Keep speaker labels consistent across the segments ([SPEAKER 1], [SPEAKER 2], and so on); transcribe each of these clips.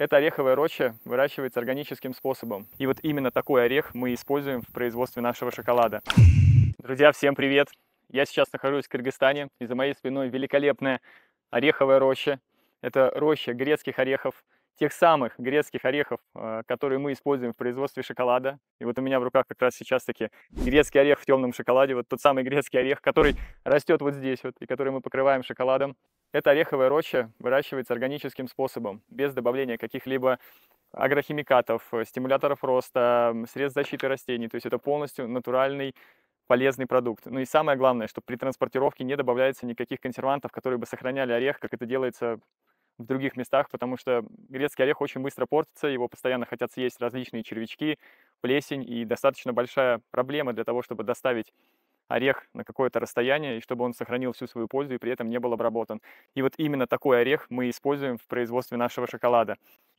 [SPEAKER 1] Эта ореховая роща выращивается органическим способом. И вот именно такой орех мы используем в производстве нашего шоколада. Друзья, всем привет! Я сейчас нахожусь в Кыргызстане, и за моей спиной великолепная ореховая роща. Это роща грецких орехов, тех самых грецких орехов, э, которые мы используем в производстве шоколада. И вот у меня в руках как раз сейчас таки грецкий орех в темном шоколаде, вот тот самый грецкий орех, который растет вот здесь вот, и который мы покрываем шоколадом. Эта ореховая роща выращивается органическим способом, без добавления каких-либо агрохимикатов, стимуляторов роста, средств защиты растений. То есть это полностью натуральный полезный продукт. Ну и самое главное, что при транспортировке не добавляется никаких консервантов, которые бы сохраняли орех, как это делается в других местах, потому что грецкий орех очень быстро портится, его постоянно хотят съесть различные червячки, плесень, и достаточно большая проблема для того, чтобы доставить орех на какое-то расстояние, и чтобы он сохранил всю свою пользу и при этом не был обработан. И вот именно такой орех мы используем в производстве нашего шоколада.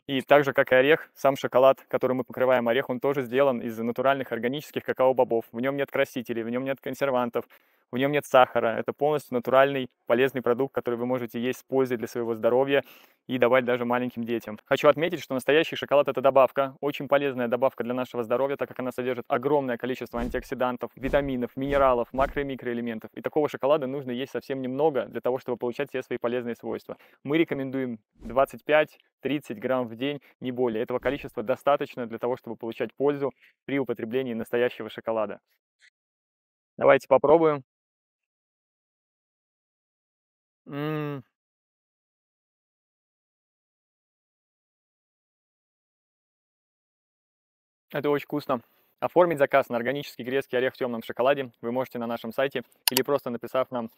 [SPEAKER 1] И так же, как и орех, сам шоколад, который мы покрываем орех, он тоже сделан из натуральных органических какао-бобов. В нем нет красителей, в нем нет консервантов, в нем нет сахара. Это полностью натуральный полезный продукт, который вы можете есть с пользой для своего здоровья и давать даже маленьким детям. Хочу отметить, что настоящий шоколад это добавка, очень полезная добавка для нашего здоровья, так как она содержит огромное количество антиоксидантов, витаминов, минералов, макро- и микроэлементов. И такого шоколада нужно есть совсем немного для того, чтобы получать все свои полезные свойства. Мы рекомендуем 25-30 грамм в день, не более. Этого количества достаточно для того, чтобы получать пользу при употреблении настоящего шоколада. Давайте попробуем. М. Это очень вкусно. Оформить заказ на органический грецкий орех в темном шоколаде вы можете на нашем сайте или просто написав нам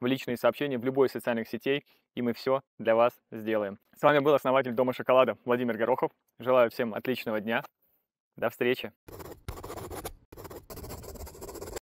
[SPEAKER 1] в личные сообщения в любой из социальных сетей, и мы все для вас сделаем. С вами был основатель Дома шоколада Владимир Горохов. Желаю всем отличного дня. До встречи.